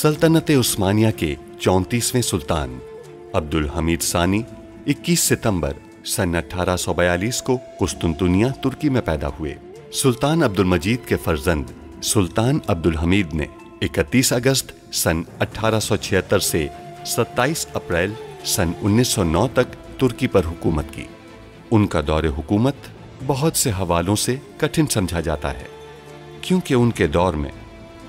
सल्तनत उस्मानिया के चौंतीसवें सुल्तान, अब्दुल हमीद सानी 21 सितंबर सन 1842 को कुस्तुनतुनिया, तुर्की में पैदा हुए। सुल्तान अब्दुल मजीद के फर्जंद सुल्तान अब्दुल हमीद ने 31 अगस्त सन 1876 से 27 अप्रैल सन 1909 तक तुर्की पर हुकूमत की। उनका दौर हुकूमत बहुत से हवालों से कठिन समझा जाता है, क्योंकि उनके दौर में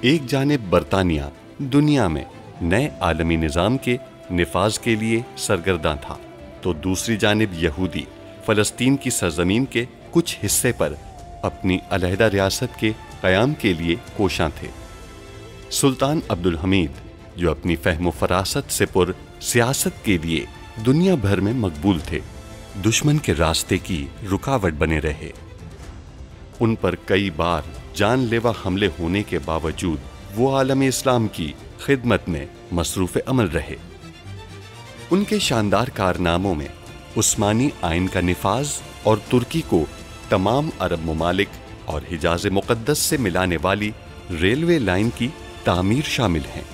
एक जानब बरतानिया दुनिया में नए आलमी निज़ाम के नफाज के लिए सरगर्दा था। तो दूसरी जानब यहूदी फलस्तीन की सरजमीन के कुछ हिस्से पर अपनी अलहदा रियासत के क़याम के लिए कोशां थे। सुल्तान अब्दुल हमीद, जो अपनी फहम फरासत से पुर सियासत के लिए दुनिया भर में मकबूल थे, दुश्मन के रास्ते की रुकावट बने रहे। उन पर कई बार जानलेवा हमले होने के बावजूद वो आलम इस्लाम की खिदमत में मसरूफ़ अमल रहे। उनके शानदार कारनामों में उस्मानी आइन का नफाज और तुर्की को तमाम अरब ममालिक और हिजाज मुक़दस से मिलाने वाली रेलवे लाइन की तामीर शामिल हैं।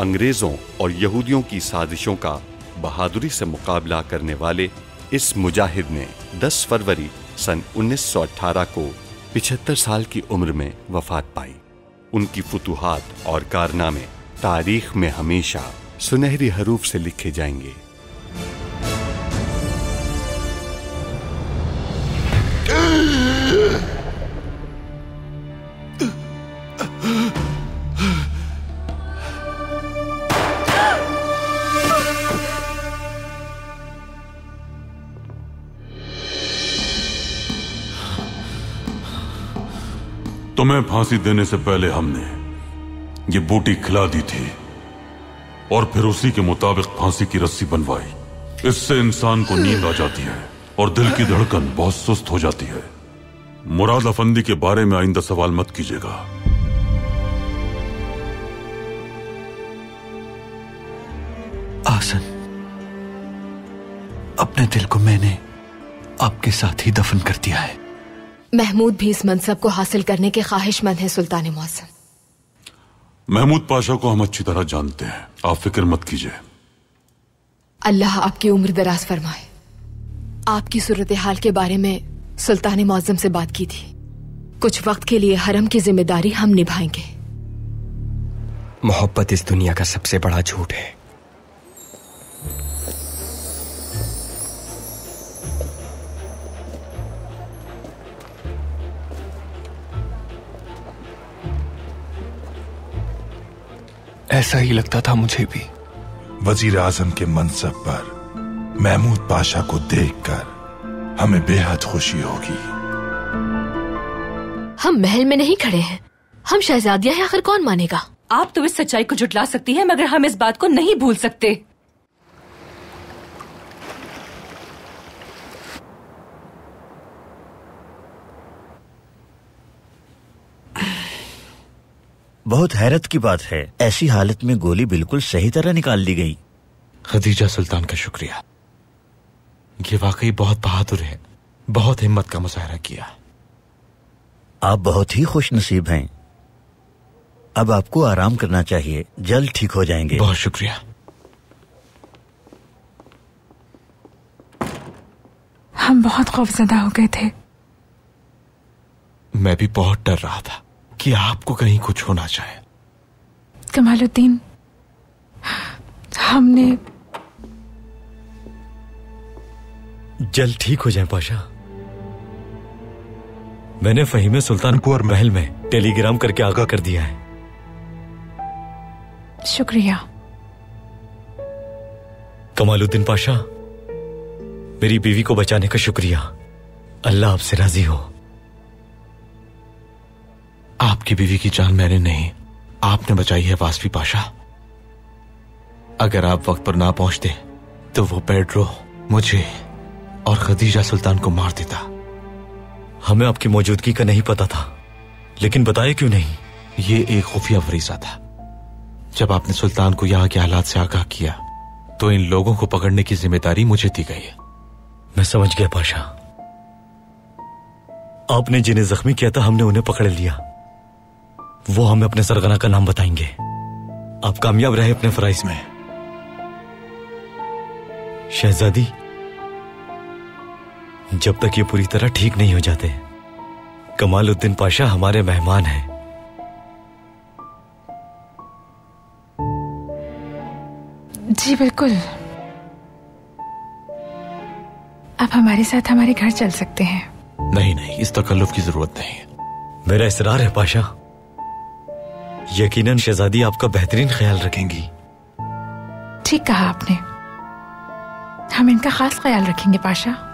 अंग्रेज़ों और यहूदियों की साजिशों का बहादुरी से मुकाबला करने वाले इस मुजाहिद ने 10 फरवरी सन 1918 को 75 साल की उम्र में वफात पाई। उनकी फतूहत और कारनामे तारीख में हमेशा सुनहरी हरूफ से लिखे जाएँगे। तुम्हें फांसी देने से पहले हमने ये बूटी खिला दी थी और फिर उसी के मुताबिक फांसी की रस्सी बनवाई। इससे इंसान को नींद आ जाती है और दिल की धड़कन बहुत सुस्त हो जाती है। मुराद अफंदी के बारे में आइंदा सवाल मत कीजिएगा। आसन, अपने दिल को मैंने आपके साथ ही दफन कर दिया है। महमूद भी इस मनसब को हासिल करने के ख्वाहिशमंद है सुल्तान मौसम महमूद पाशा को हम अच्छी तरह जानते हैं। आप फ़िक्र मत कीजिए। अल्लाह आपकी उम्र दराज फरमाए। आपकी सूरत हाल के बारे में सुल्तान मौजम से बात की थी। कुछ वक्त के लिए हरम की ज़िम्मेदारी हम निभाएँगे। मोहब्बत इस दुनिया का सबसे बड़ा झूठ है। ऐसा ही लगता था मुझे भी। वज़ीर आज़म के मनसब पर महमूद पाशा को देखकर हमें बेहद खुशी होगी। हम महल में नहीं खड़े हैं। हम शहजादियाँ हैं आखिर कौन मानेगा? आप तो इस सच्चाई को जुटला सकती हैं मगर हम इस बात को नहीं भूल सकते। बहुत हैरत की बात है। ऐसी हालत में गोली बिल्कुल सही तरह निकाल ली गई। खदीजा सुल्तान का शुक्रिया। ये वाकई बहुत बहादुर है। बहुत हिम्मत का मुजाहरा किया। आप बहुत ही खुश नसीब हैं। अब आपको आराम करना चाहिए। जल्द ठीक हो जाएँगे। बहुत शुक्रिया। हम बहुत खौफजदा हो गए थे। मैं भी बहुत डर रहा था। कि आपको कहीं कुछ होना चाहे। कमालुद्दीन हमने जल्द ठीक हो जाए पाशा। मैंने फहीम सुल्तानपुर महल में टेलीग्राम करके आगाह कर दिया है। शुक्रिया। कमालुद्दीन पाशा मेरी बीवी को बचाने का शुक्रिया। अल्लाह आपसे राज़ी हो। आपकी बीवी की जान मैंने नहीं। आपने बचाई है वासवी पाशा। अगर आप वक्त पर ना पहुँचते तो वो पेड्रो मुझे और खदीजा सुल्तान को मार देता। हमें आपकी मौजूदगी का नहीं पता था, लेकिन बताया क्यों नहीं? ये एक खुफिया फरीजा था। जब आपने सुल्तान को यहाँ के हालात से आगाह किया तो इन लोगों को पकड़ने की ज़िम्मेदारी मुझे दी गई मैं समझ गया, पाशा। आपने जिन्हें जख्मी किया था, हमने उन्हें पकड़ लिया। वो हमें अपने सरगना का नाम बताएँगे। आप कामयाब रहे अपने फराइज में। शहजादी जब तक ये पूरी तरह ठीक नहीं हो जाते कमालुद्दीन पाशा हमारे मेहमान हैं। जी बिल्कुल। आप हमारे साथ हमारे घर चल सकते हैं। नहीं नहीं इस तकल्लुफ की ज़रूरत नहीं। मेरा इसरार है पाशा। यकीनन शहजादी आपका बेहतरीन ख्याल रखेंगी। ठीक कहा आपने। हम इनका खास ख्याल रखेंगे पाशा।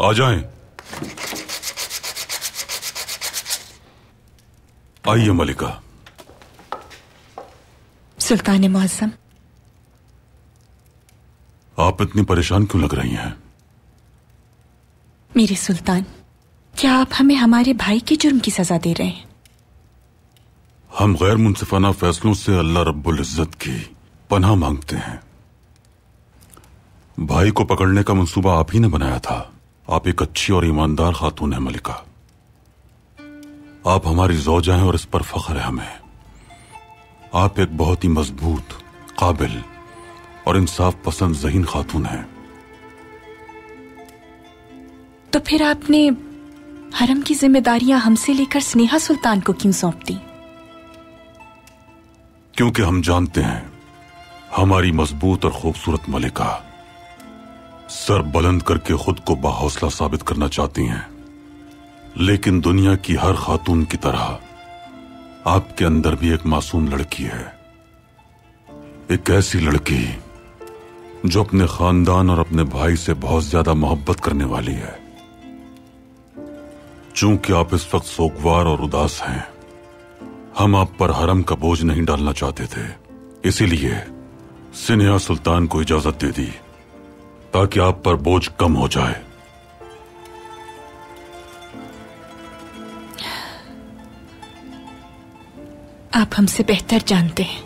आ जाएँ। आइए मलिका। सुल्तान मुआजम आप इतनी परेशान क्यों लग रही हैं? मेरे सुल्तान क्या आप हमें हमारे भाई के जुर्म की सजा दे रहे हैं? हम गैर मुनसिफाना फैसलों से अल्लाह रब्बुल इज़्ज़त की पनाह मांगते हैं। भाई को पकड़ने का मंसूबा आप ही ने बनाया था। आप एक अच्छी और ईमानदार खातून है मलिका। आप हमारी जौजा हैं और इस पर फख्र है हमें। आप एक बहुत ही मज़बूत काबिल और इंसाफ पसंद जहीन खातून हैं। तो फिर आपने हरम की जिम्मेदारियाँ हमसे लेकर स्नेहा सुल्तान को क्यों सौंप दी क्योंकि हम जानते हैं हमारी मज़बूत और खूबसूरत मलिका सर बुलंद करके खुद को बाहौसला साबित करना चाहती हैं। लेकिन दुनिया की हर खातून की तरह आपके अंदर भी एक मासूम लड़की है। एक ऐसी लड़की जो अपने खानदान और अपने भाई से बहुत ज़्यादा मोहब्बत करने वाली है। चूँकि आप इस वक्त सोगवार और उदास हैं, हम आप पर हरम का बोझ नहीं डालना चाहते थे। इसीलिए सिन्हा सुल्तान को इजाज़त दे दी, ताकि आप पर बोझ कम हो जाए। आप हमसे बेहतर जानते हैं।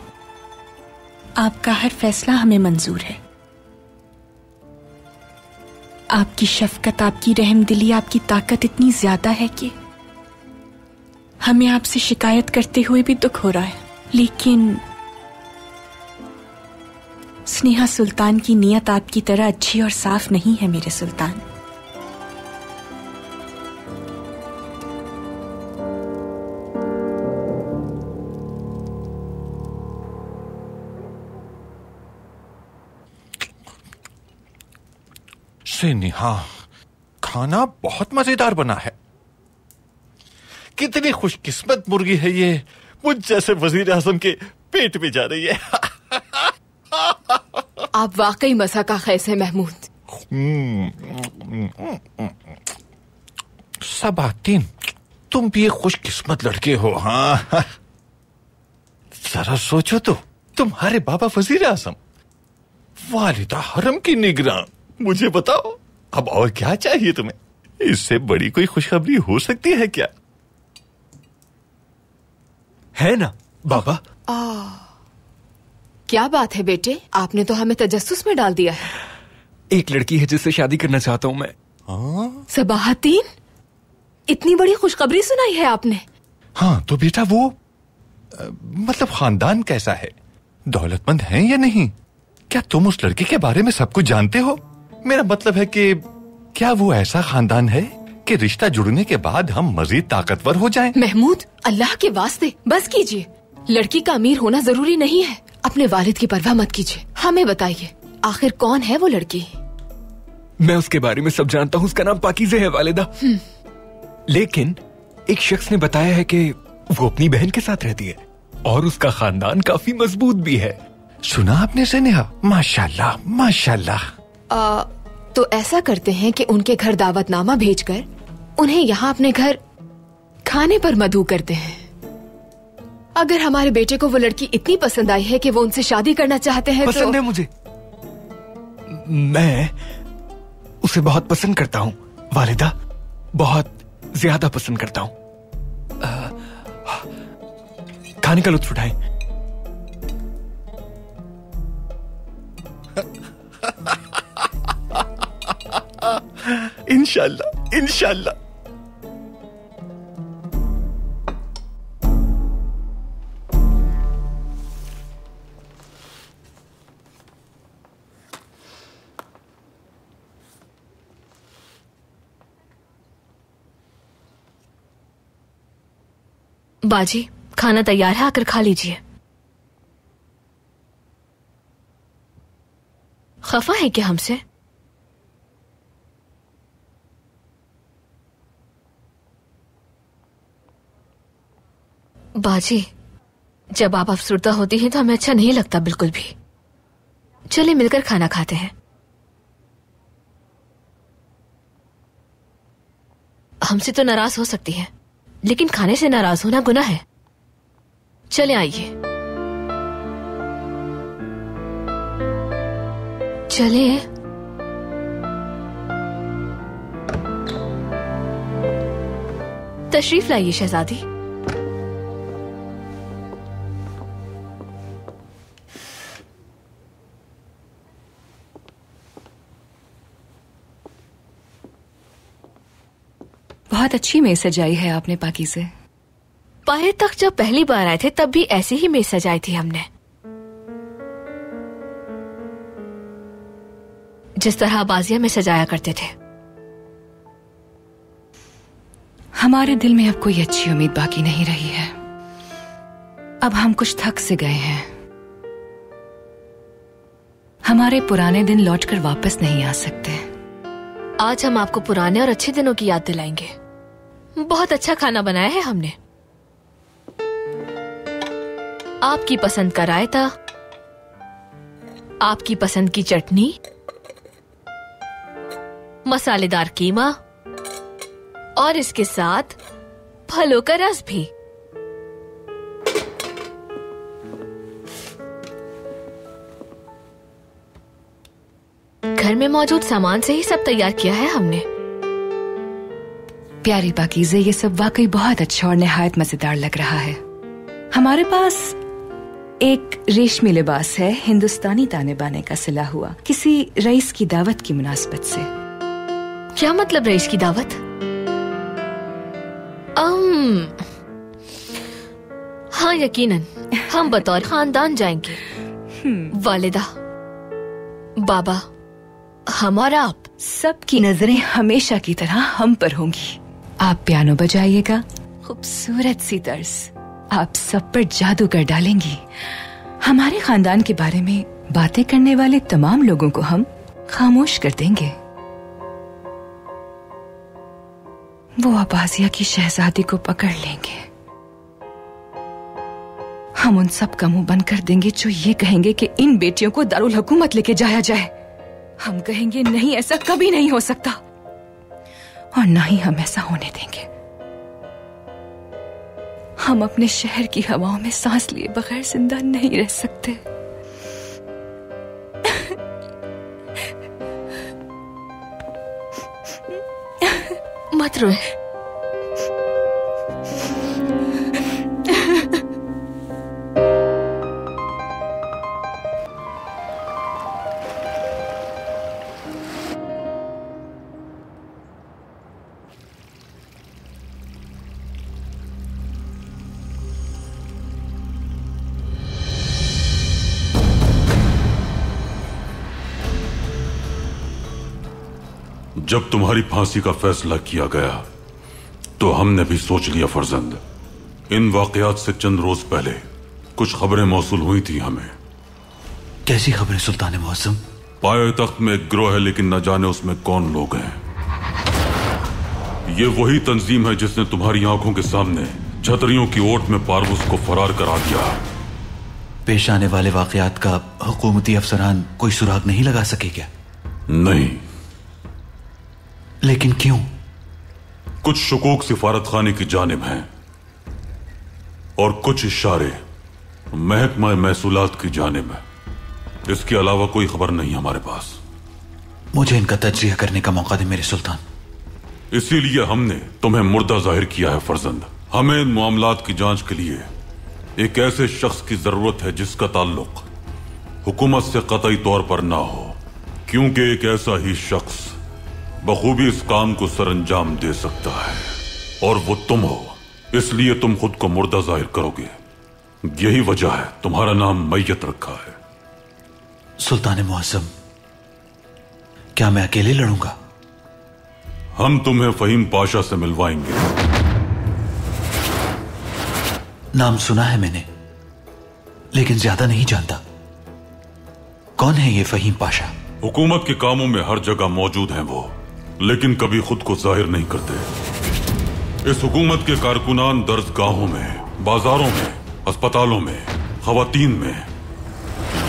आपका हर फैसला हमें मंजूर है। आपकी शफकत, आपकी रहमदिली आपकी ताकत इतनी ज़्यादा है कि हमें आपसे शिकायत करते हुए भी दुख हो रहा है। लेकिन स्नेहा सुल्तान की नीयत आपकी तरह अच्छी और साफ़ नहीं है मेरे सुल्तान। सिन्हा खाना बहुत मज़ेदार बना है। कितनी खुशकिस्मत मुर्गी है ये। मुझ जैसे वज़ीर आज़म के पेट में जा रही है। आप वाकई मसा का खैस है महमूद। सबातीन तुम भी एक खुशकिस्मत लड़के हो हाँ। जरा सोचो तो तुम्हारे बाबा वज़ीर आज़म वालिदा हरम की निगरान। मुझे बताओ अब और क्या चाहिए तुम्हें? इससे बड़ी कोई खुशखबरी हो सकती है क्या? है ना बाबा? आ, क्या बात है बेटे? आपने तो हमें तजस्सुस में डाल दिया है। एक लड़की है जिससे शादी करना चाहता हूँ मैं। सबाहतीन? इतनी बड़ी खुशखबरी सुनाई है आपने। हाँ तो बेटा वो अ, मतलब खानदान कैसा है? दौलतमंद है या नहीं? क्या तुम उस लड़की के बारे में सब कुछ जानते हो? मेरा मतलब है कि क्या वो ऐसा खानदान है कि रिश्ता जुड़ने के बाद हम मजीद ताकतवर हो जाएँ? महमूद अल्लाह के वास्ते बस कीजिए। लड़की का अमीर होना ज़रूरी नहीं है। अपने वालिद की परवाह मत कीजिए। हमें बताइए आखिर कौन है वो लड़की? मैं उसके बारे में सब जानता हूँ उसका नाम पाकिजे है वालिदा। लेकिन एक शख्स ने बताया है कि वो अपनी बहन के साथ रहती है और उसका खानदान काफ़ी मज़बूत भी है। सुना आपने स्नेहा? माशाल्लाह माशाल्लाह। आ, तो ऐसा करते हैं कि उनके घर दावतनामा भेजकर उन्हें यहाँ अपने घर खाने पर मधु करते हैं। अगर हमारे बेटे को वो लड़की इतनी पसंद आई है कि वो उनसे शादी करना चाहते हैं पसंद तो है मुझे। मैं उसे बहुत पसंद करता हूँ। वालिदा बहुत ज़्यादा पसंद करता हूँ। खाने का लुत्फ उठाएँ। इंशाल्लाह इंशाल्लाह बाजी खाना तैयार है आकर खा लीजिए। खफा है क्या हमसे? बाजी, जब आप अफसुर्दा होती हैं तो हमें अच्छा नहीं लगता बिल्कुल भी। चलिए मिलकर खाना खाते हैं। हमसे तो नाराज़ हो सकती है, लेकिन खाने से नाराज़ होना गुना है। चले आइए। चले। तशरीफ़ लाइए, शहजादी। बहुत अच्छी मेज सजाई है आपने पाकी से। पाए तक जब पहली बार आए थे तब भी ऐसी ही मेज सजाई थी हमने। जिस तरह बाजिया में सजाया करते थे। हमारे दिल में अब कोई अच्छी उम्मीद बाकी नहीं रही है। अब हम कुछ थक से गए हैं। हमारे पुराने दिन लौटकर वापस नहीं आ सकते। आज हम आपको पुराने और अच्छे दिनों की याद दिलाएँगे। बहुत अच्छा खाना बनाया है हमने। आपकी पसंद का रायता, आपकी पसंद की चटनी, मसालेदार कीमा, और इसके साथ फलों का रस भी। घर में मौजूद सामान से ही सब तैयार किया है हमने। प्यारी पाकिजे ये सब वाकई बहुत अच्छा और नहायत मज़ेदार लग रहा है। हमारे पास एक रेशमी लिबास है हिंदुस्तानी ताने बाने का सिला हुआ किसी रईस की दावत की मुनासबत से। क्या मतलब रईस की दावत? अम हाँ यकीनन हम बतौर खानदान जाएँगे। वालिदा बाबा हम और आप सबकी नज़रें हमेशा की तरह हम पर होंगी। आप पियानो बजाइएगा। खूबसूरत सी तर्ज आप सब पर जादू कर डालेंगी। हमारे खानदान के बारे में बातें करने वाले तमाम लोगों को हम खामोश कर देंगे। वो अबाजिया की शहजादी को पकड़ लेंगे। हम उन सब का मुँह बंद कर देंगे जो ये कहेंगे कि इन बेटियों को दारुल हुकूमत लेके जाया जाए। हम कहेंगे, नहीं, ऐसा कभी नहीं हो सकता। और ना ही हम ऐसा होने देंगे। हम अपने शहर की हवाओं में सांस लिए बगैर ज़िंदा नहीं रह सकते। मत रोए। जब तुम्हारी फांसी का फैसला किया गया तो हमने भी सोच लिया फर्जंद। इन वाकयात से चंद रोज पहले कुछ खबरें मौसूल हुई थी हमें। कैसी खबरें सुल्तान मौसम? पाए तख्त में एक ग्रोह है लेकिन न जाने उसमें कौन लोग हैं। ये वही तंजीम है जिसने तुम्हारी आँखों के सामने छतरियों की ओट में पारवस को फरार करा दिया। पेश आने वाले वाकयात का हुकूमती अफसरान कोई सुराग नहीं लगा सके क्या? नहीं। लेकिन क्यों? कुछ शकूक सिफारत खाने की जानब हैं और कुछ इशारे महकमा महसूलात की जानब है। इसके अलावा कोई खबर नहीं हमारे पास। मुझे इनका तजिया करने का मौका दे मेरे सुल्तान। इसीलिए हमने तुम्हें मुर्दा ज़ाहिर किया है फर्जंद। हमें इन मामलात की जाँच के लिए एक ऐसे शख्स की ज़रूरत है जिसका ताल्लुक हुकूमत से कतई तौर पर ना हो क्योंकि एक ऐसा ही शख्स बखूबी इस काम को सरंजाम दे सकता है। और वो तुम हो इसलिए तुम खुद को मुर्दा ज़ाहिर करोगे। यही वजह है तुम्हारा नाम मैयत रखा है। सुल्तान मुआजम क्या मैं अकेले लड़ूँगा? हम तुम्हें फहीम पाशा से मिलवाएँगे। नाम सुना है मैंने लेकिन ज़्यादा नहीं जानता। कौन है ये फहीम पाशा? हुकूमत के कामों में हर जगह मौजूद हैं वो। लेकिन कभी खुद को ज़ाहिर नहीं करते। इस हुकूमत के कारकुनान दर्ज दर्जगाहों में, बाजारों में, अस्पतालों में खातन में,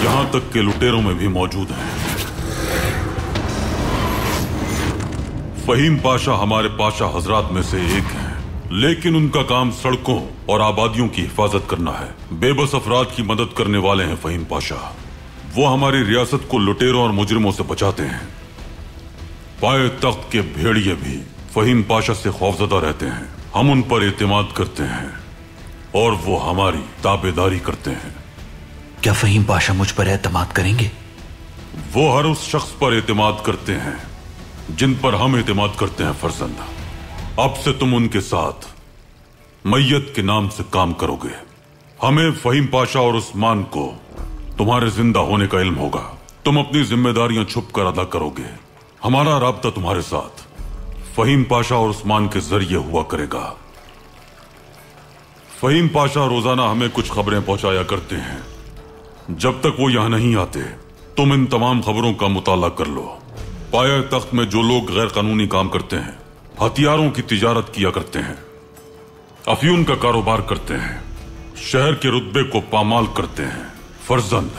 यहाँ तक के लुटेरों में भी मौजूद हैं। फहीम पाशा हमारे पाशा हजरात में से एक हैं, लेकिन उनका काम सड़कों और आबादियों की हिफाजत करना है। बेबस अफराद की मदद करने वाले हैं फहीम पाशा। वो हमारी रियासत को लुटेरों और मुजरिमों से बचाते हैं। पाए तख्त के भेड़िए भी फहीम पाशा से खौफजदा रहते हैं। हम उन पर एतमाद करते हैं और वो हमारी ताबेदारी करते हैं। क्या फहीम पाशा मुझ पर एतमाद करेंगे? वो हर उस शख्स पर एतमाद करते हैं जिन पर हम एतमाद करते हैं फरजंद। अब से तुम उनके साथ मैयत के नाम से काम करोगे। हमें फहीम पाशा और उस्मान को तुम्हारे ज़िंदा होने का इल्म होगा। तुम अपनी जिम्मेदारियाँ छुप कर अदा करोगे। हमारा रबता तुम्हारे साथ। फहीम पाशा और उस्मान के ज़रिए हुआ करेगा। फहीम पाशा रोज़ाना हमें कुछ खबरें पहुँचाया करते हैं। जब तक वो यहाँ नहीं आते, तुम इन तमाम खबरों का मुताला कर लो। पाया तख्त में जो लोग गैर कानूनी काम करते हैं, हथियारों की तिजारत किया करते हैं अफयून का कारोबार करते हैं, शहर के रुतबे को पामाल करते हैं। फर्जंद,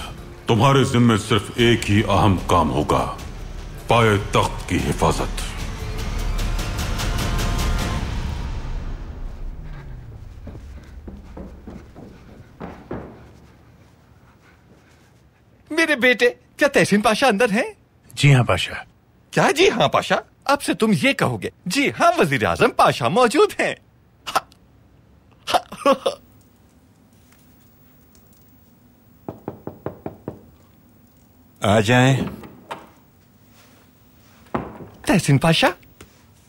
तुम्हारे जिम्मे सिर्फ़ एक ही अहम काम होगा। पाए तख्त की हिफाजत मेरे बेटे क्या तहसीन पाशा अंदर हैं? जी हाँ पाशा। क्या? जी हाँ पाशा। अब से तुम ये कहोगे जी हाँ वज़ीर आज़म पाशा मौजूद हैं हाँ, हाँ, आ जाएँ। तहसीन पाशा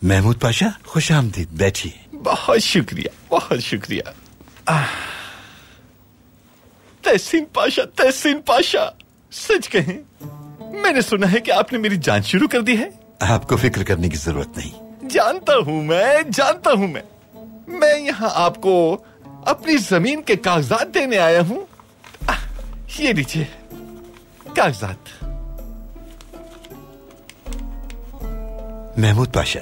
महमूद पाशा खुश आमदीद बैठिए बहुत शुक्रिया बहुत शुक्रिया तहसीन पाशा तहसीन पाशा सच कहें मैंने सुना है कि आपने मेरी जाँच शुरू कर दी है आपको फ़िक्र करने की ज़रूरत नहीं जानता हूँ मैं जानता हूँ मैं मैं यहाँ आपको अपनी ज़मीन के कागजात देने आया हूँ ये लीजिए कागजात महमूद पाशा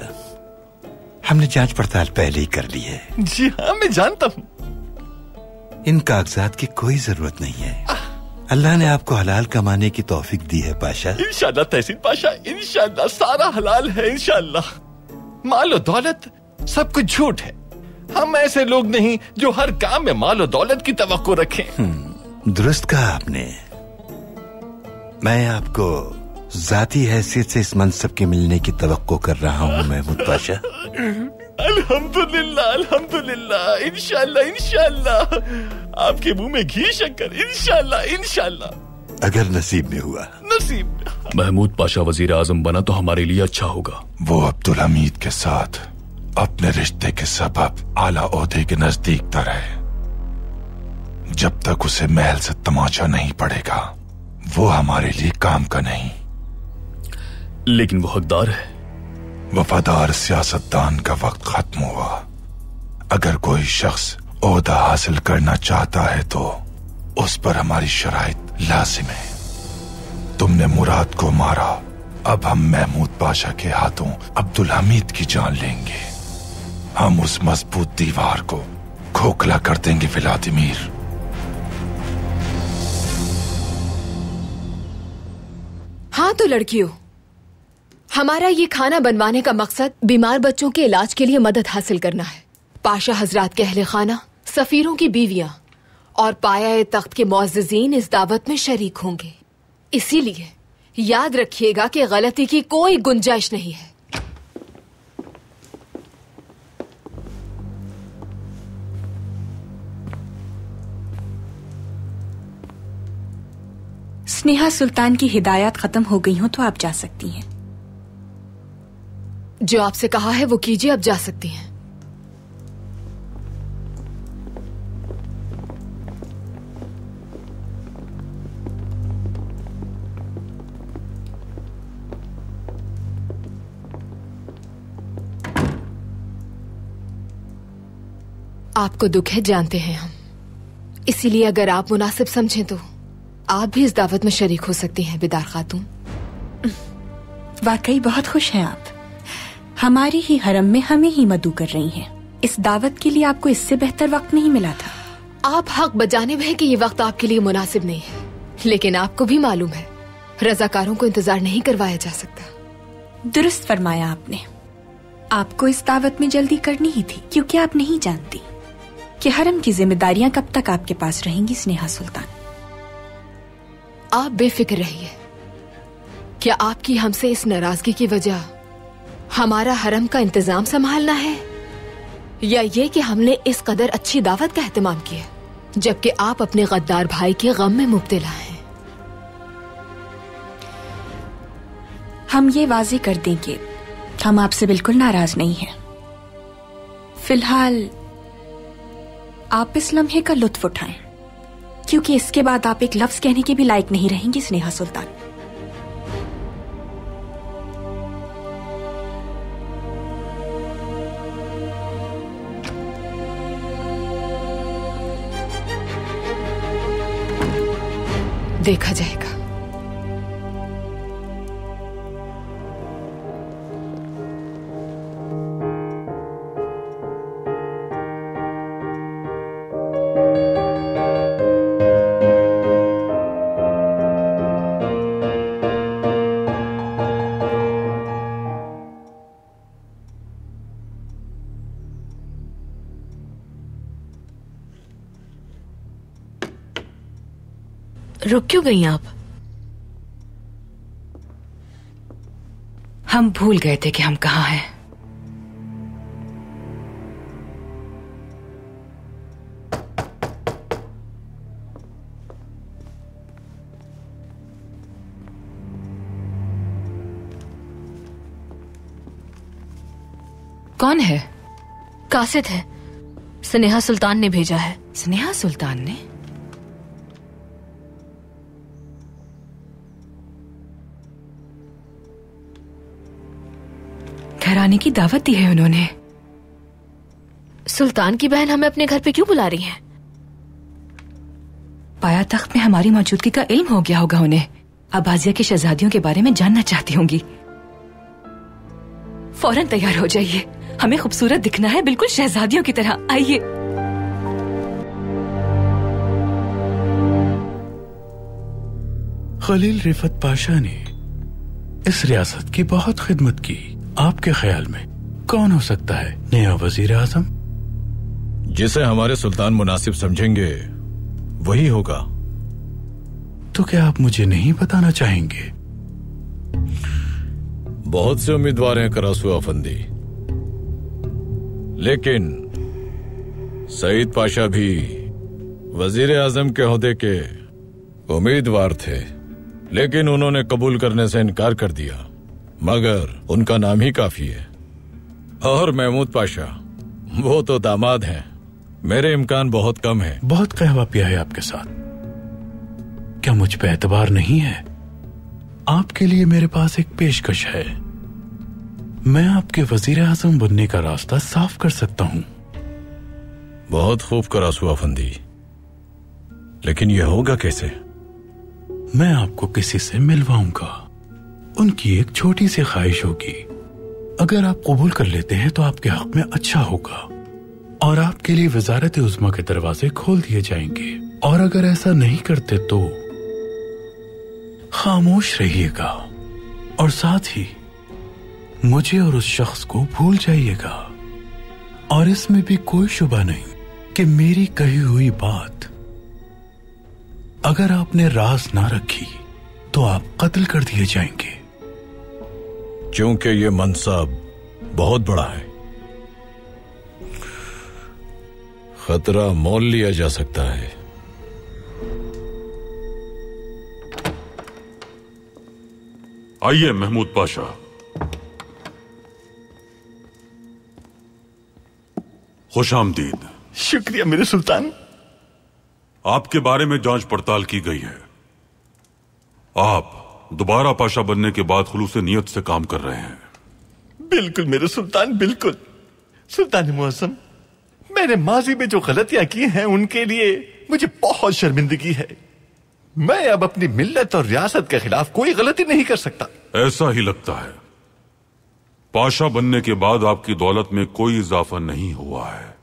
हमने जाँच पड़ताल पहले ही कर ली है। जी हाँ मैं जानता हूँ। इन कागजात की कोई ज़रूरत नहीं है। अल्लाह ने आपको हलाल कमाने की तौफीक दी है पाशा। इंशाल्लाह तहसीन पाशा इंशाल्लाह सारा हलाल है इंशाल्लाह। माल और दौलत सब कुछ झूठ है। हम ऐसे लोग नहीं जो हर काम में माल और दौलत की तवक्को रखें। दुरुस्त कहा आपने। मैं आपको जाती हैसियत से इस मनसब के मिलने की तवक्को कर रहा हूँ महमूद पाशा। अल्हम्दुलिल्लाह अल्हम्दुलिल्लाह इंशाल्लाह इंशाल्लाह आपके मुँह में घी शक्कर इंशाल्लाह इंशाल्लाह अगर नसीब में हुआ। नसीब महमूद पाशा वज़ीर आज़म बना तो हमारे लिए अच्छा होगा। वो अब्दुल हमीद के साथ अपने रिश्ते के सबब आला ओहदे के नज़दीक तर है। जब तक उसे महल से तमाचा नहीं पड़ेगा वो हमारे लिए काम का नहीं। लेकिन वो हकदार है। वफादार सियासतदान का वक्त खत्म हुआ। अगर कोई शख्स ओहदा हासिल करना चाहता है तो उस पर हमारी शराइत लाजिम है। तुमने मुराद को मारा। अब हम महमूद पाशा के हाथों अब्दुल हमीद की जान लेंगे। हम उस मज़बूत दीवार को खोखला कर देंगे व्लादिमीर। हाँ तो लड़कियों हमारा ये खाना बनवाने का मकसद बीमार बच्चों के इलाज के लिए मदद हासिल करना है। पाशा हजरात के अहले खाना, सफीरों की बीवियाँ और पाया तख्त के मोजीन इस दावत में शरीक होंगे। इसीलिए याद रखिएगा कि गलती की कोई गुंजाइश नहीं है। स्नेहा सुल्तान की हिदायत खत्म हो गई हो तो आप जा सकती हैं। जो आपसे कहा है वो कीजिए, अब जा सकती हैं। आपको दुख है, जानते हैं हम। इसीलिए अगर आप मुनासिब समझें तो आप भी इस दावत में शरीक हो सकती हैं, बिदार खातून। वाकई बहुत खुश हैं आप। हमारे ही हरम में हमें ही मदू कर रही हैं। इस दावत के लिए आपको इससे बेहतर वक्त नहीं मिला था। आप हक बजाने में है कि ये वक्त आपके लिए मुनासिब नहीं है। लेकिन आपको भी मालूम है रजाकारों को इंतज़ार नहीं करवाया जा सकता। दुरुस्त फरमाया आपने। आपको इस दावत में जल्दी करनी ही थी क्योंकि आप नहीं जानती कि हरम की जिम्मेदारियाँ कब तक आपके पास रहेंगी स्नेहा सुल्तान। आप बेफिक्र रहिए। क्या आपकी हमसे इस नाराज़गी की वजह हमारा हरम का इंतज़ाम संभालना है, या ये कि हमने इस कदर अच्छी दावत का अहतमाम किया, जबकि आप अपने गद्दार भाई के गम में मुब्तला हैं। हम ये वाजे कर दें कि हम आपसे बिल्कुल नाराज़ नहीं हैं। फ़िलहाल, आप इस लम्हे का लुत्फ उठाएँ, क्योंकि इसके बाद आप एक लफ्ज कहने के भी लायक नहीं रहेंगी, स्नेहा सुल्तान। देखा जाएगा। क्यों गई आप? हम भूल गए थे कि हम कहाँ हैं। कौन है? कासिद है। स्नेहा सुल्तान ने भेजा है। स्नेहा सुल्तान ने? आने की दावत दी है उन्होंने। सुल्तान की बहन हमें अपने घर पे क्यों बुला रही है? पाया तख्त में हमारी मौजूदगी का इल्म हो गया होगा उन्हें। अबाजिया की शहजादियों के बारे में जानना चाहती होंगी। फ़ौरन तैयार हो जाइए। हमें खूबसूरत दिखना है। बिल्कुल शहजादियों की तरह। आइए। खलील रिफत पाशा ने इस रियासत की बहुत खिदमत की। आपके ख्याल में कौन हो सकता है नया वज़ीर आज़म? जिसे हमारे सुल्तान मुनासिब समझेंगे वही होगा। तो क्या आप मुझे नहीं बताना चाहेंगे? बहुत से उम्मीदवार हैं करासू अफंदी लेकिन सईद पाशा भी वज़ीर आज़म के अहदे के उम्मीदवार थे लेकिन उन्होंने कबूल करने से इनकार कर दिया। मगर उनका नाम ही काफ़ी है। और महमूद पाशा वो तो दामाद हैं। मेरे इम्कान बहुत कम है। बहुत कहवा पिया है आपके साथ। क्या मुझ पे एतबार नहीं है? आपके लिए मेरे पास एक पेशकश है। मैं आपके वज़ीर आज़म बनने का रास्ता साफ़ कर सकता हूँ। बहुत खूब करासू अफंदी लेकिन यह होगा कैसे? मैं आपको किसी से मिलवाऊँगा। उनकी एक छोटी सी ख्वाहिश होगी। अगर आप कबूल कर लेते हैं तो आपके हक में अच्छा होगा। और आपके लिए वजारत उजमा के दरवाजे खोल दिए जाएँगे। और अगर ऐसा नहीं करते तो खामोश रहिएगा। और साथ ही मुझे और उस शख्स को भूल जाइएगा। और इसमें भी कोई शुबा नहीं कि मेरी कही हुई बात अगर आपने राज ना रखी तो आप कत्ल कर दिए जाएँगे। क्योंकि ये मनसब बहुत बड़ा है। खतरा मोल लिया जा सकता है। आइए महमूद पाशा। खुश आमदीद शुक्रिया मेरे सुल्तान। आपके बारे में जाँच पड़ताल की गई है। आप दोबारा पाशा बनने के बाद खुलूस नियत से काम कर रहे हैं। बिल्कुल मेरे सुल्तान बिल्कुल। सुल्तान मौसम मैंने माजी में जो गलतियाँ की हैं उनके लिए मुझे बहुत शर्मिंदगी है। मैं अब अपनी मिल्लत और रियासत के खिलाफ कोई गलती नहीं कर सकता। ऐसा ही लगता है। पाशा बनने के बाद आपकी दौलत में कोई इजाफा नहीं हुआ है।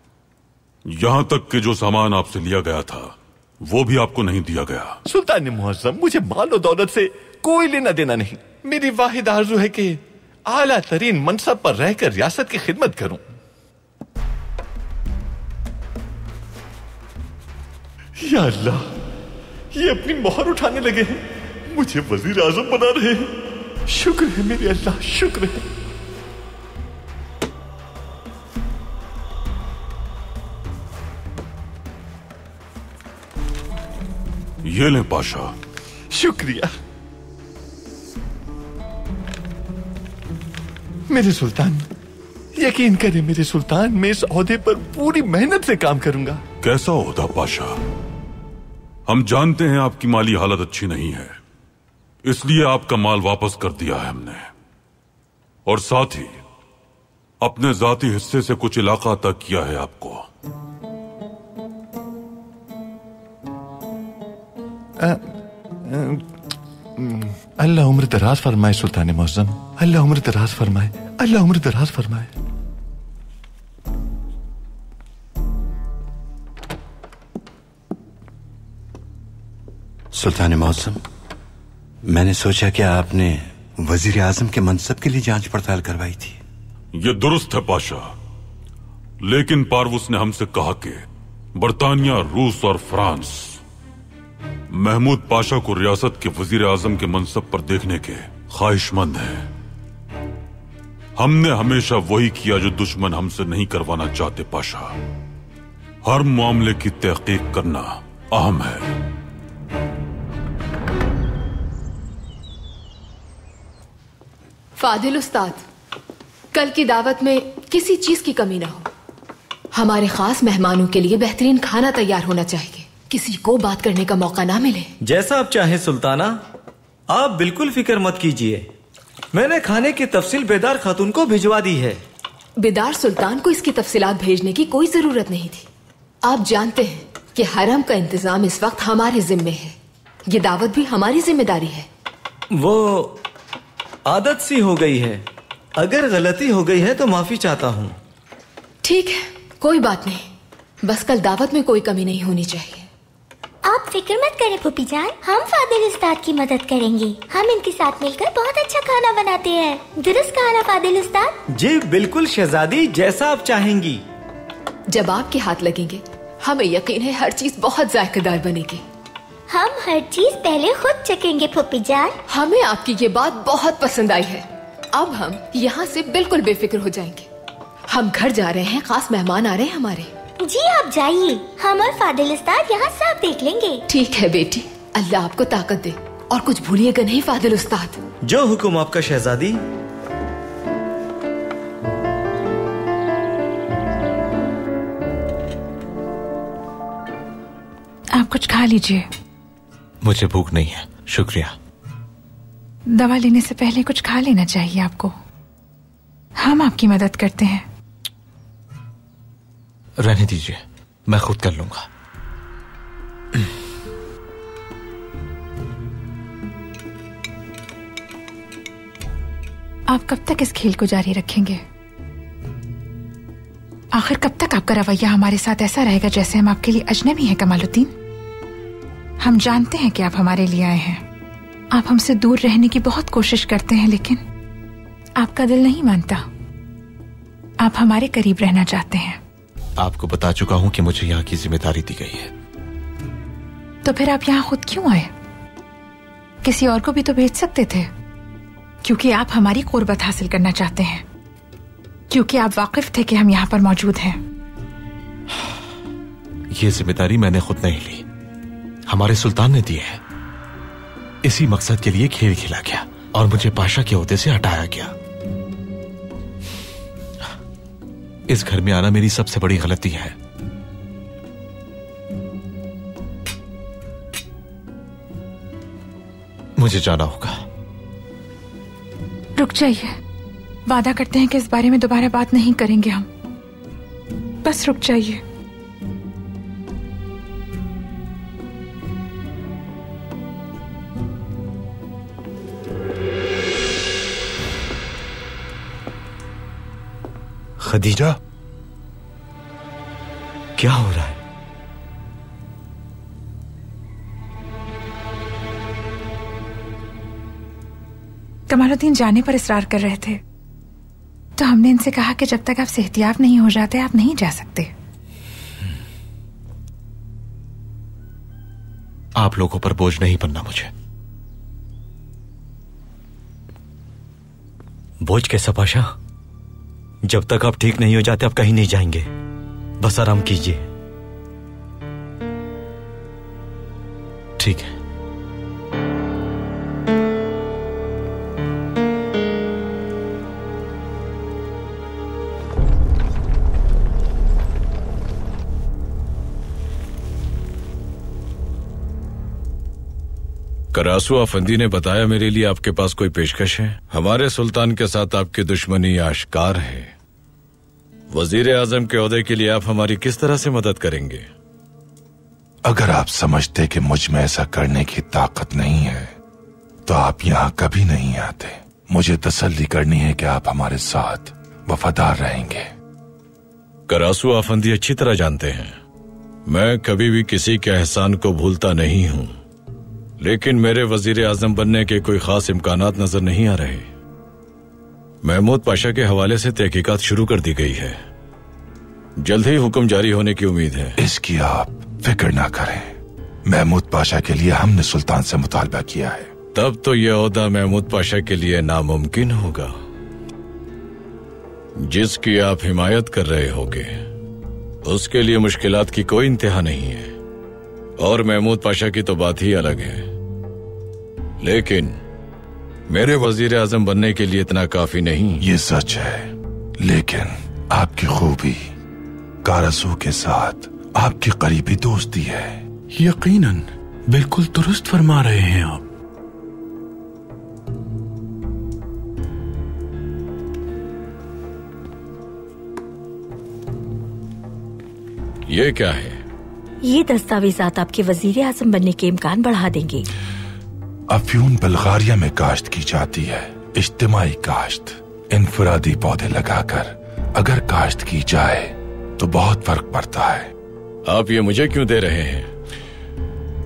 यहाँ तक कि जो सामान आपसे लिया गया था वो भी आपको नहीं दिया गया। सुल्तान मुहज्जम मुझे मालो दौलत से कोई लेना देना नहीं। मेरी वाहिद आरज़ू है कि आला तरीन मनसब पर रहकर रियासत की खिदमत करूँ। या अल्लाह ये अपनी मोहर उठाने लगे हैं। मुझे वज़ीर आज़म बना रहे हैं। शुक्र है मेरे अल्लाह शुक्र है। ये लें पाशा। शुक्रिया। मेरे सुल्तान यकीन करें मेरे सुल्तान मैं इस औहदे पर पूरी मेहनत से काम करूँगा। कैसा ओहदा पाशा? हम जानते हैं आपकी माली हालत अच्छी नहीं है। इसलिए आपका माल वापस कर दिया है हमने। और साथ ही अपने जाती हिस्से से कुछ इलाका तक किया है आपको। अल्लाह उम्र दराज फरमाए सुल्तान मौसम अल्लाह उम्र दराज फरमाए अल्लाह उम्र दराज फरमाए। सुल्तान मौसम मैंने सोचा कि आपने वज़ीर आज़म के मनसब के लिए जाँच पड़ताल करवाई थी। ये दुरुस्त है पाशा। लेकिन पारवुस ने हमसे कहा कि बरतानिया रूस और फ्रांस महमूद पाशा को रियासत के वज़ीर आज़म के मनसब पर देखने के ख्वाहिशमंद हैं। हमने हमेशा वही किया जो दुश्मन हमसे नहीं करवाना चाहते, पाशा। हर मामले की तहकीक करना अहम है। फादिल उस्ताद, कल की दावत में किसी चीज़ की कमी ना हो। हमारे खास मेहमानों के लिए बेहतरीन खाना तैयार होना चाहिए। किसी को बात करने का मौका ना मिले। जैसा आप चाहें सुल्ताना आप बिल्कुल फ़िक्र मत कीजिए। मैंने खाने की तफसील बेदार खातून को भिजवा दी है। बेदार सुल्तान को इसकी तफसीलात भेजने की कोई ज़रूरत नहीं थी। आप जानते हैं कि हरम का इंतज़ाम इस वक्त हमारे जिम्मे है। ये दावत भी हमारी ज़िम्मेदारी है। वो आदत सी हो गई है। अगर गलती हो गई है तो माफ़ी चाहता हूँ। ठीक है कोई बात नहीं। बस कल दावत में कोई कमी नहीं होनी चाहिए। आप फ़िक्र मत करें फूफी जान। हम फादिल उस्ताद की मदद करेंगे। हम इनके साथ मिलकर बहुत अच्छा खाना बनाते हैं। दुरुस्त खाना फादिल उस्ताद। जी बिल्कुल शहजादी जैसा आप चाहेंगी। जब आपके हाथ लगेंगे हमें यकीन है हर चीज़ बहुत जायकेदार बनेगी। हम हर चीज़ पहले खुद चखेंगे फूफी जान। हमें आपकी ये बात बहुत पसंद आई है। अब हम यहाँ से बिल्कुल बेफिक्र हो जाएँगे। हम घर जा रहे हैं खास मेहमान आ रहे हैं हमारे। जी आप जाइए। हम और फादिल उस्ताद यहाँ सब देख लेंगे। ठीक है बेटी अल्लाह आपको ताकत दे। और कुछ भूलिएगा नहीं फादिल उस्ताद। जो हुक्म आपका शहजादी। आप कुछ खा लीजिए। मुझे भूख नहीं है शुक्रिया। दवा लेने से पहले कुछ खा लेना चाहिए आपको। हम आपकी मदद करते हैं। रहने दीजिए। मैं खुद कर लूँगा। आप कब तक इस खेल को जारी रखेंगे? आखिर कब तक आपका रवैया हमारे साथ ऐसा रहेगा जैसे हम आपके लिए अजनबी हैं, कमालुद्दीन? हम जानते हैं कि आप हमारे लिए आए हैं। आप हमसे दूर रहने की बहुत कोशिश करते हैं, लेकिन आपका दिल नहीं मानता। आप हमारे करीब रहना चाहते हैं। आपको बता चुका हूँ कि मुझे यहाँ की ज़िम्मेदारी दी गई है। तो फिर आप यहाँ खुद क्यों आए? किसी और को भी तो भेज सकते थे। क्योंकि आप हमारी कुर्बत हासिल करना चाहते हैं। क्योंकि आप वाकिफ थे कि हम यहाँ पर मौजूद हैं। ये ज़िम्मेदारी मैंने खुद नहीं ली। हमारे सुल्तान ने दी है। इसी मकसद के लिए खेल खेला गया और मुझे पाशा के अहदे से हटाया गया। इस घर में आना मेरी सबसे बड़ी गलती है। मुझे जाना होगा। रुक जाइए। वादा करते हैं कि इस बारे में दोबारा बात नहीं करेंगे हम। बस रुक जाइए। खदीजा क्या हो रहा है? कमालुद्दीन जाने पर इसरार कर रहे थे। तो हमने इनसे कहा कि जब तक आप सेहतियाब नहीं हो जाते आप नहीं जा सकते। आप लोगों पर बोझ नहीं बनना मुझे। बोझ कैसा पाशा जब तक आप ठीक नहीं हो जाते, आप कहीं नहीं जाएँगे। बस आराम कीजिए। ठीक है। करासू अफंदी ने बताया मेरे लिए आपके पास कोई पेशकश है? हमारे सुल्तान के साथ आपकी दुश्मनी आश्कार है। वज़ीर आज़म के अहदे के लिए आप हमारी किस तरह से मदद करेंगे? अगर आप समझते कि मुझमें ऐसा करने की ताकत नहीं है तो आप यहाँ कभी नहीं आते। मुझे तसल्ली करनी है कि आप हमारे साथ वफादार रहेंगे। करासू आफंदी अच्छी तरह जानते हैं। मैं कभी भी किसी के एहसान को भूलता नहीं हूँ। लेकिन मेरे वज़ीर आज़म बनने के कोई खास इम्कान नज़र नहीं आ रहे। महमूद पाशा के हवाले से तहकीकात शुरू कर दी गई है। जल्द ही हुक्म जारी होने की उम्मीद है। इसकी आप फ़िक्र ना करें। महमूद पाशा के लिए हमने सुल्तान से मुतालबा किया है। तब तो यह अहदा महमूद पाशा के लिए नामुमकिन होगा। जिसकी आप हिमायत कर रहे होगे उसके लिए मुश्किलात की कोई इंतहा नहीं है। और महमूद पाशा की तो बात ही अलग है। लेकिन मेरे वज़ीर आज़म बनने के लिए इतना काफ़ी नहीं। ये सच है। लेकिन आपकी खूबी कारसू के साथ आपकी करीबी दोस्ती है। यकीनन बिल्कुल दुरुस्त फरमा रहे हैं आप। ये क्या है? ये दस्तावेजात आपके वज़ीर आज़म बनने के इम्कान बढ़ा देंगे। अफ्यून बल्गारिया में काश्त की जाती है इज्तिमाई काश्त इनफरादी पौधे लगाकर अगर काश्त की जाए तो बहुत फ़र्क पड़ता है। आप ये मुझे क्यों दे रहे हैं?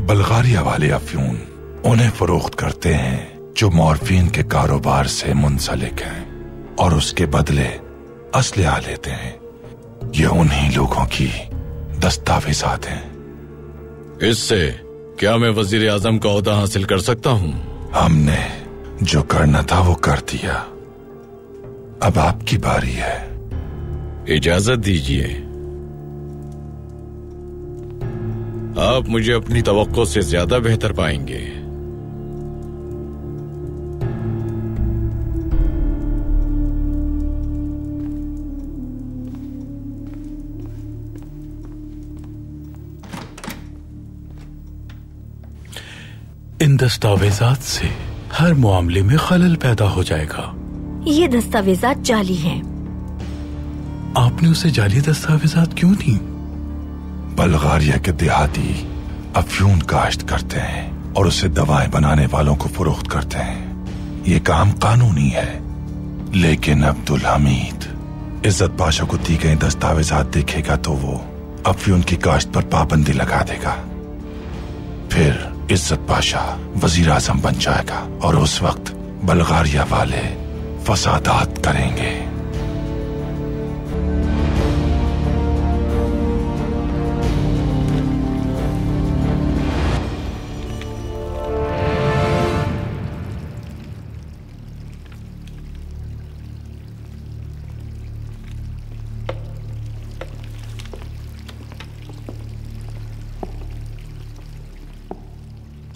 बल्गारिया वाले अफ्यून उन्हें फरोख्त करते हैं जो मॉर्फिन के कारोबार से मुंसलिक हैं और उसके बदले असलिया लेते हैं। ये उन्हीं लोगों की दस्तावेजात हैं। इससे क्या मैं वज़ीर आज़म का अहदा हासिल कर सकता हूँ? हमने जो करना था वो कर दिया। अब आपकी बारी है। इजाज़त दीजिए। आप मुझे अपनी तवक्को से ज़्यादा बेहतर पाएँगे। दस्तावेजात से हर मामले में खलल पैदा हो जाएगा। ये दस्तावेजात जाली हैं। आपने उसे जाली दस्तावेजात क्यों दी? बल्गारिया के देहाती अफ्यून काश्त करते हैं और उसे दवाएँ बनाने वालों को फरोख्त करते हैं। ये काम कानूनी है लेकिन अब्दुल हमीद इज़्ज़त पाशा को दी गई दस्तावेजात देखेगा तो वो अफ्यून की काश्त पर पाबंदी लगा देगा। फिर इज़्ज़त पाशा वज़ीर आज़म बन जाएगा और उस वक्त बलगारिया वाले फसादात करेंगे।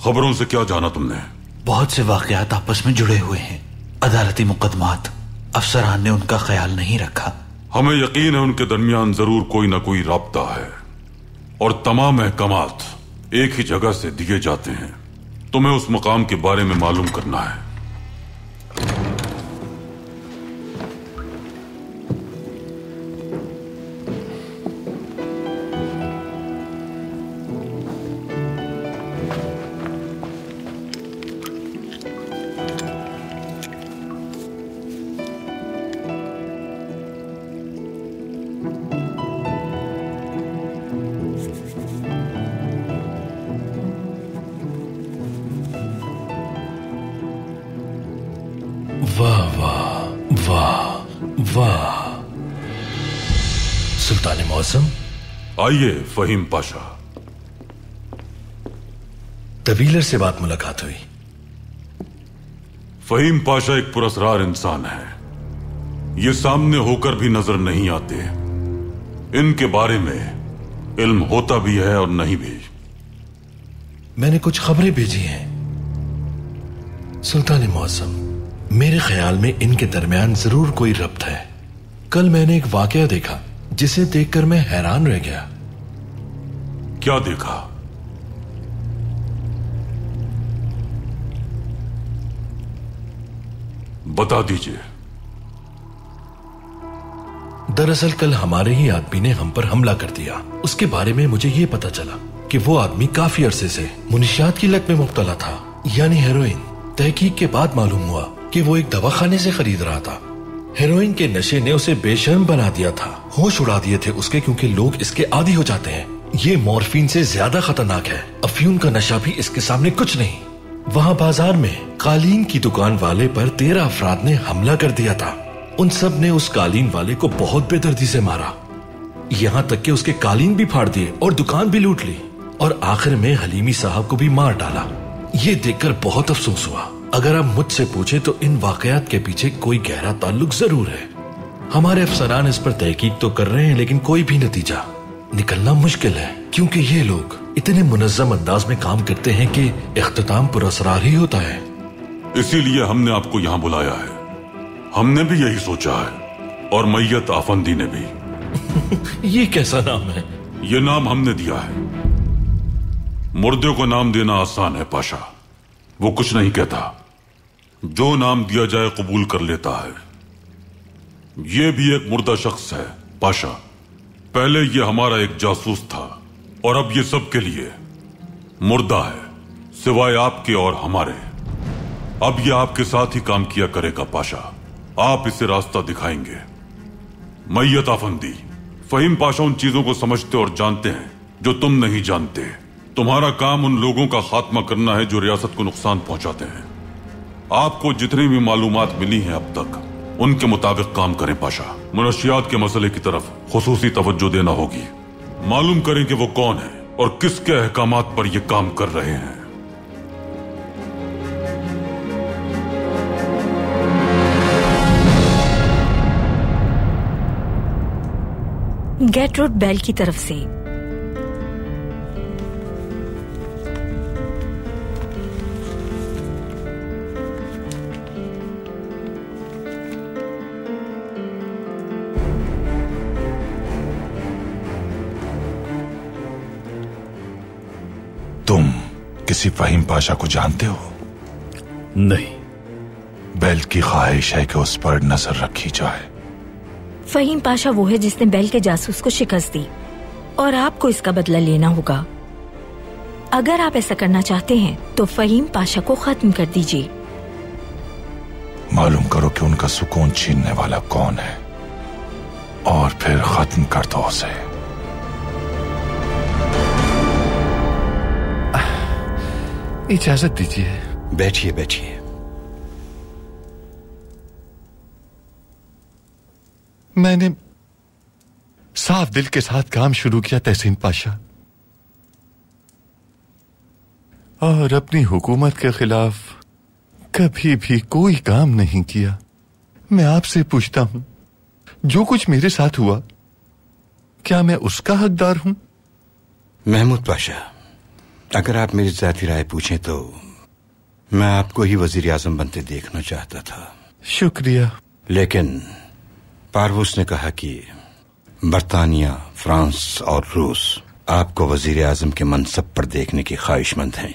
खबरों से क्या जाना तुमने? बहुत से वाकयात आपस में जुड़े हुए हैं। अदालती मुकदमात अफसरान ने उनका ख्याल नहीं रखा। हमें यकीन है उनके दरमियान ज़रूर कोई ना कोई रबता है। और तमाम अहकाम एक ही जगह से दिए जाते हैं। तुम्हें उस मकाम के बारे में मालूम करना है। सुल्तान मौसम? आइए फहीम पाशा। तवीलर से बात मुलाकात हुई। फहीम पाशा एक पुरस्कार इंसान है। ये सामने होकर भी नज़र नहीं आते। इनके बारे में इल्म होता भी है और नहीं भी। मैंने कुछ खबरें भेजी हैं। सुल्तान मौसम मेरे ख्याल में इनके दरमियान ज़रूर कोई रब्त है। कल मैंने एक वाकया देखा। जिसे देखकर मैं हैरान रह गया। क्या देखा? बता दीजिए। दरअसल कल हमारे ही आदमी ने हम पर हमला कर दिया। उसके बारे में मुझे ये पता चला कि वो आदमी काफ़ी अरसे से मुनिशियात की लत में मुबतला था यानी हेरोइन तहकीक के बाद मालूम हुआ कि वो एक दवाखाने से खरीद रहा था। हेरोइन के नशे ने उसे बेशर्म बना दिया था। होश उड़ा दिए थे उसके क्योंकि लोग इसके आदि हो जाते हैं। ये मॉर्फिन से ज़्यादा खतरनाक है। अफ्यून का नशा भी इसके सामने कुछ नहीं। वहाँ बाज़ार में कालीन की दुकान वाले पर तेरह अफराद ने हमला कर दिया था। उन सबने उस कालीन वाले को बहुत बेदर्दी से मारा। यहाँ तक कि उसके कालीन भी फाड़ दिए और दुकान भी लूट ली और आखिर में हलीमी साहब को भी मार डाला। ये देखकर बहुत अफसोस हुआ। अगर आप मुझसे पूछे तो इन वाकयात के पीछे कोई गहरा ताल्लुक ज़रूर है। हमारे अफसरान इस पर तहकीक तो कर रहे हैं लेकिन कोई भी नतीजा निकलना मुश्किल है क्योंकि ये लोग इतने मुनज्जम अंदाज में काम करते हैं कि इख्तिताम पुरस्कार ही होता है। इसीलिए हमने आपको यहाँ बुलाया है। हमने भी यही सोचा है और मैयत आफंदी ने भी। ये कैसा नाम है? ये नाम हमने दिया है। मुर्दे को नाम देना आसान है पाशा। वो कुछ नहीं कहता। जो नाम दिया जाए कबूल कर लेता है। ये भी एक मुर्दा शख्स है, पाशा। पहले ये हमारा एक जासूस था, और अब ये सबके लिए मुर्दा है, सिवाय आपके और हमारे। अब ये आपके साथ ही काम किया करेगा, पाशा। आप इसे रास्ता दिखाएँगे। मैयत आफंदी। फहीम पाशा उन चीज़ों को समझते और जानते हैं, जो तुम नहीं जानते। तुम्हारा काम उन लोगों का खात्मा करना है जो रियासत को नुकसान पहुंचाते हैं। आपको जितनी भी मालूम मिली हैं अब तक, उनके मुताबिक काम करें पाशा। मुनशियात के मसले की तरफ़ खसूसी तवज्जो देना होगी। मालूम करें कि वो कौन है और किसके अहकाम पर ये काम कर रहे हैं। गेट रोड बेल की तरफ़ से तुम किसी फहीम पाशा को जानते हो? नहीं। बैल की ख्वाहिश है कि उस पर नज़र रखी जाए। फहीम पाशा वो है जिसने बैल के जासूस को शिकस्त दी और आपको इसका बदला लेना होगा। अगर आप ऐसा करना चाहते हैं तो फहीम पाशा को खत्म कर दीजिए। मालूम करो कि उनका सुकून छीनने वाला कौन है और फिर खत्म कर दो उसे। इजाज़त दीजिए। बैठिए बैठिए। मैंने साफ़ दिल के साथ काम शुरू किया तहसीन पाशा। और अपनी हुकूमत के खिलाफ कभी भी कोई काम नहीं किया। मैं आपसे पूछता हूँ जो कुछ मेरे साथ हुआ क्या मैं उसका हकदार हूँ? महमूद पाशा अगर आप मेरी जाती राय पूछें तो मैं आपको ही वज़ीर आज़म बनते देखना चाहता था। शुक्रिया। लेकिन पारवूस ने कहा कि बरतानिया फ्रांस और रूस आपको वज़ीर आज़म के मनसब पर देखने की ख्वाहिशमंद हैं।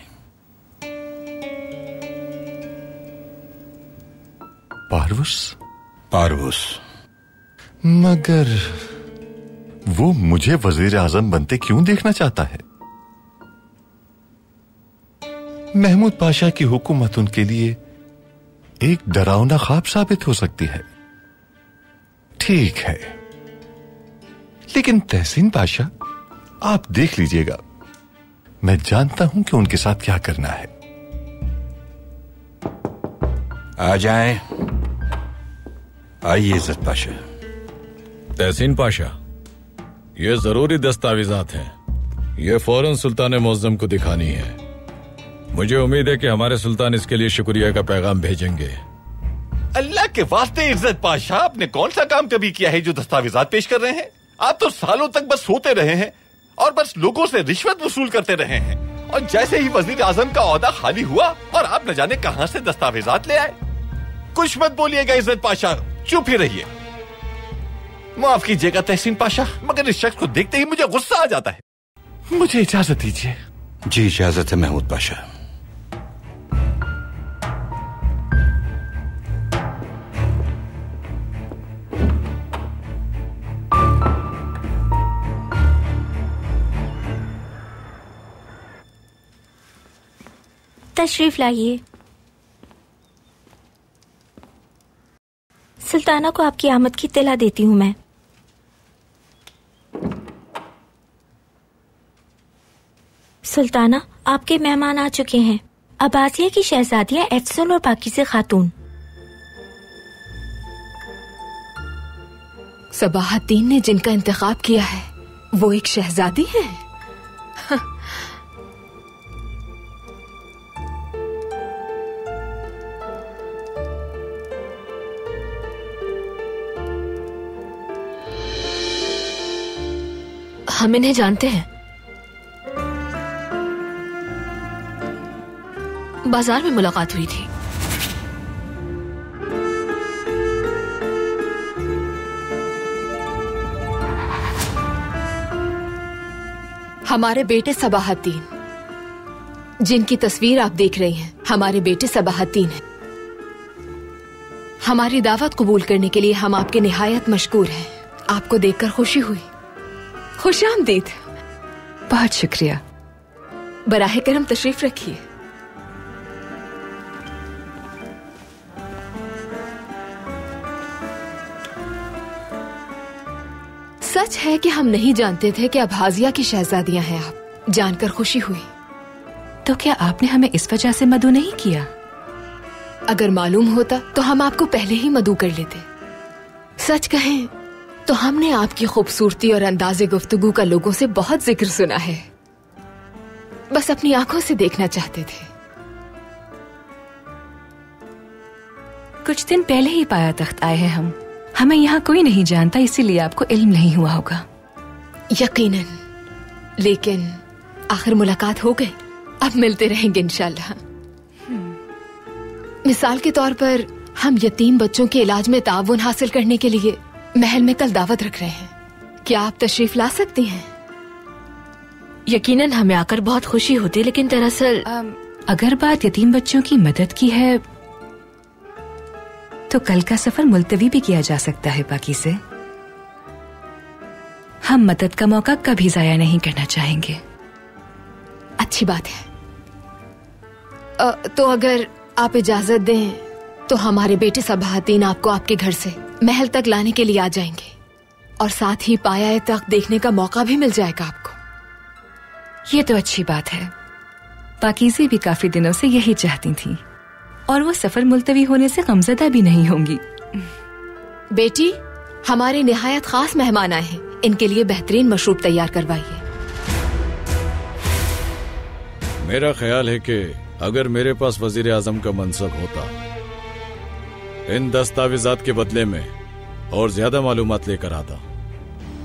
पारवुस? पारवूस। मगर वो मुझे वज़ीर आज़म बनते क्यों देखना चाहता है? महमूद पाशा की हुकूमत उनके लिए एक डरावना ख्वाब साबित हो सकती है। ठीक है। लेकिन तहसीन पाशा आप देख लीजिएगा। मैं जानता हूँ कि उनके साथ क्या करना है। आ जाए। आइए इज़्ज़त पाशा। तहसीन पाशा ये ज़रूरी दस्तावेजात हैं। ये फ़ौरन सुल्तान मोजम को दिखानी है। मुझे उम्मीद है कि हमारे सुल्तान इसके लिए शुक्रिया का पैगाम भेजेंगे। अल्लाह के वास्ते इज़्ज़त पाशा आपने कौन सा काम कभी किया है जो दस्तावेजात पेश कर रहे हैं? आप तो सालों तक बस सोते रहे हैं और बस लोगों से रिश्वत वसूल करते रहे हैं। और जैसे ही वज़ीर आज़म का औहदा खाली हुआ और आप न जाने कहाँ से दस्तावेजात ले आए। कुछ मत बोलिएगा इज़्ज़त पाशा चुप ही रहिए। माफ़ कीजिएगा तहसीन पाशा मगर इस शख्स को देखते ही मुझे गुस्सा आ जाता है। मुझे इजाज़त दीजिए। जी इजाज़त है महमूद पाशा तशरीफ़ लाइए। सुल्ताना को आपकी आमद की तिला देती हूँ मैं। सुल्ताना, आपके मेहमान आ चुके हैं। अबासिया की शहजादियाँ एफसन और बाकी से खातून। सबाहतीन ने जिनका इंतखाब किया है, वो एक शहजादी है? हम इन्हें जानते हैं। बाज़ार में मुलाकात हुई थी। हमारे बेटे सबाहतीन जिनकी तस्वीर आप देख रही हैं, हमारे बेटे सबाहतीन हैं। हमारी दावत कबूल करने के लिए हम आपके निहायत मशकूर हैं। आपको देखकर खुशी हुई। खुश आमदीद बहुत शुक्रिया। बराह करम तशरीफ़ रखिए। सच है कि हम नहीं जानते थे कि अब हाजिया की शहजादियाँ हैं आप। जानकर खुशी हुई। तो क्या आपने हमें इस वजह से मधु नहीं किया? अगर मालूम होता तो हम आपको पहले ही मधु कर लेते। सच कहें तो हमने आपकी खूबसूरती और अंदाजे गुफ्तगु का लोगों से बहुत ज़िक्र सुना है। बस अपनी आँखों से देखना चाहते थे। कुछ दिन पहले ही पाया तख्त आए हैं हम। हमें यहाँ कोई नहीं जानता, इसीलिए आपको इल्म नहीं हुआ होगा। यकीनन। लेकिन आखिर मुलाकात हो गई। अब मिलते रहेंगे इंशाल्लाह। मिसाल के तौर पर हम यतीम बच्चों के इलाज में ताउन हासिल करने के लिए महल में कल दावत रख रहे हैं। क्या आप तशरीफ़ ला सकती हैं? यकीनन हमें आकर बहुत खुशी होती लेकिन दरअसल अगर बात यतीम बच्चों की मदद की है तो कल का सफ़र मुलतवी भी किया जा सकता है बाकी से। हम मदद का मौका कभी जाया नहीं करना चाहेंगे। अच्छी बात है। अ, तो अगर आप इजाज़त दें तो हमारे बेटे सबाहतीन आपको आपके घर से महल तक लाने के लिए आ जाएँगे। और साथ ही पाया तक देखने का मौका भी मिल जाएगा आपको। ये तो अच्छी बात है। पाकिजी भी काफ़ी दिनों से यही चाहती थी। और वो सफ़र मुलतवी होने से गमजदा भी नहीं होंगी। बेटी हमारे निहायत खास मेहमान आए हैं। इनके लिए बेहतरीन मशरूब तैयार करवाइए। मेरा ख्याल है कि अगर मेरे पास वज़ीर आज़म का मनसब होता इन दस्तावेजात के बदले में और ज़्यादा मालूम लेकर आता।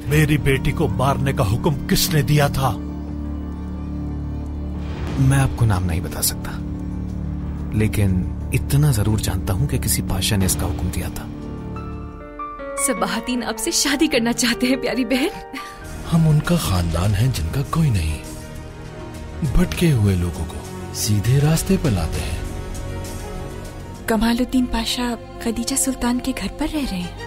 मेरी बेटी को मारने का हुक्म किसने दिया था? मैं आपको नाम नहीं बता सकता लेकिन इतना ज़रूर जानता हूँ कि किसी पाशा ने इसका हुक्म दिया था। सबाहतीन आपसे शादी करना चाहते हैं प्यारी बहन। हम उनका खानदान हैं जिनका कोई नहीं भटके हुए लोगों को सीधे रास्ते पर लाते हैं। कमालुद्दीन पाशा खदीजा सुल्तान के घर पर रह रहे हैं।